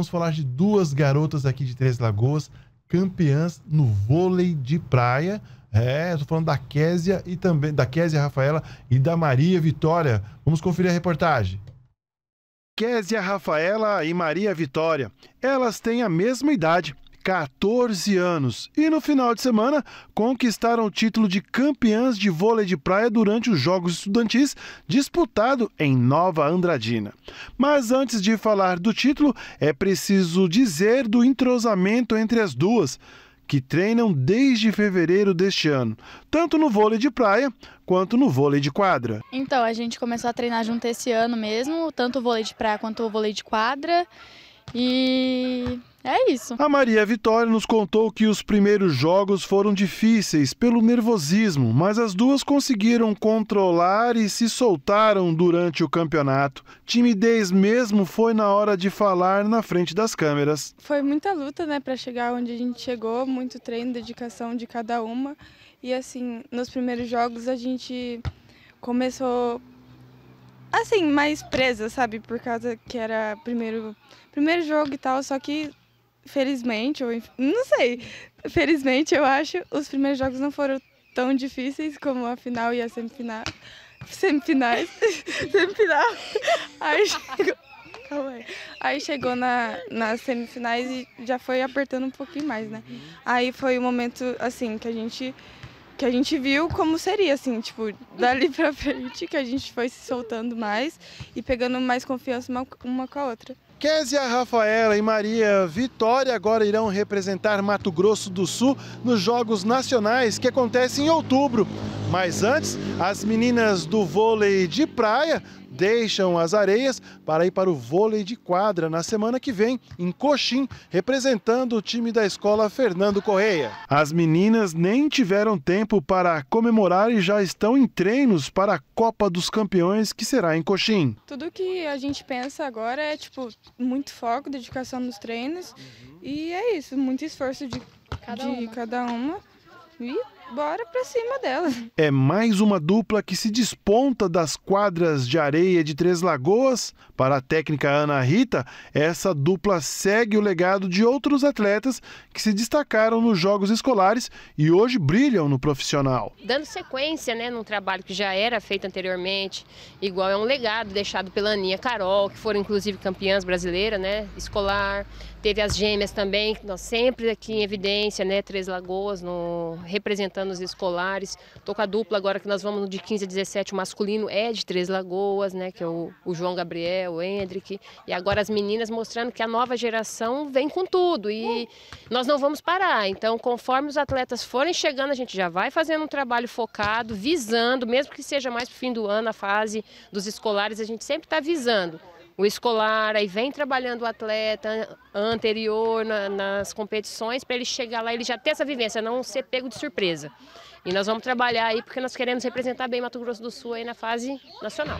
vamos falar de duas garotas aqui de Três Lagoas, campeãs no vôlei de praia. É, tô falando da Késia e também da Késia Rafaela e da Maria Vitória. Vamos conferir a reportagem. Késia Rafaela e Maria Vitória. Elas têm a mesma idade, 14 anos e no final de semana conquistaram o título de campeãs de vôlei de praia durante os Jogos Estudantis disputado em Nova Andradina. Mas antes de falar do título, é preciso dizer do entrosamento entre as duas que treinam desde fevereiro deste ano, tanto no vôlei de praia quanto no vôlei de quadra. Então, a gente começou a treinar junto esse ano mesmo, tanto o vôlei de praia quanto o vôlei de quadra. E isso. A Maria Vitória nos contou que os primeiros jogos foram difíceis pelo nervosismo, mas as duas conseguiram controlar e se soltaram durante o campeonato. Timidez mesmo foi na hora de falar na frente das câmeras. Foi muita luta, né, para chegar onde a gente chegou, muito treino, dedicação de cada uma. E assim, nos primeiros jogos a gente começou assim, mais presa, sabe? Por causa que era primeiro, primeiro jogo e tal, só que felizmente, ou não sei, felizmente eu acho, os primeiros jogos não foram tão difíceis como a final e a semifinal. Semifinais. Semifinal. Aí chegou. Calma aí. Aí chegou na, nas semifinais e já foi apertando um pouquinho mais, né? Aí foi o momento, assim, que a gente que a gente viu como seria, assim, tipo, dali pra frente, que a gente foi se soltando mais e pegando mais confiança uma, uma com a outra. Késia, Rafaela e Maria Vitória agora irão representar Mato Grosso do Sul nos Jogos Nacionais que acontecem em outubro. Mas antes, as meninas do vôlei de praia deixam as areias para ir para o vôlei de quadra na semana que vem, em Coxim, representando o time da escola Fernando Correia. As meninas nem tiveram tempo para comemorar e já estão em treinos para a Copa dos Campeões, que será em Coxim. Tudo que a gente pensa agora é tipo muito foco, dedicação nos treinos uhum. e é isso, muito esforço de cada de uma. Cada uma. E bora pra cima dela. É mais uma dupla que se desponta das quadras de areia de Três Lagoas. Para a técnica Ana Rita, essa dupla segue o legado de outros atletas que se destacaram nos jogos escolares e hoje brilham no profissional. Dando sequência né, num trabalho que já era feito anteriormente, igual é um legado deixado pela Aninha Carol, que foram inclusive campeãs brasileiras, né, escolar. Teve as gêmeas também, nós sempre aqui em evidência, né, Três Lagoas, no, representando os escolares. Tô com a dupla agora que nós vamos de 15 a 17, o masculino é de Três Lagoas, né, que é o, o João Gabriel, o Hendrick. E agora as meninas mostrando que a nova geração vem com tudo e nós não vamos parar. Então, conforme os atletas forem chegando, a gente já vai fazendo um trabalho focado, visando, mesmo que seja mais para o fim do ano, a fase dos escolares, a gente sempre está visando o escolar, aí vem trabalhando o atleta anterior na, nas competições para ele chegar lá ele já ter essa vivência, não ser pego de surpresa. E nós vamos trabalhar aí porque nós queremos representar bem Mato Grosso do Sul aí na fase nacional.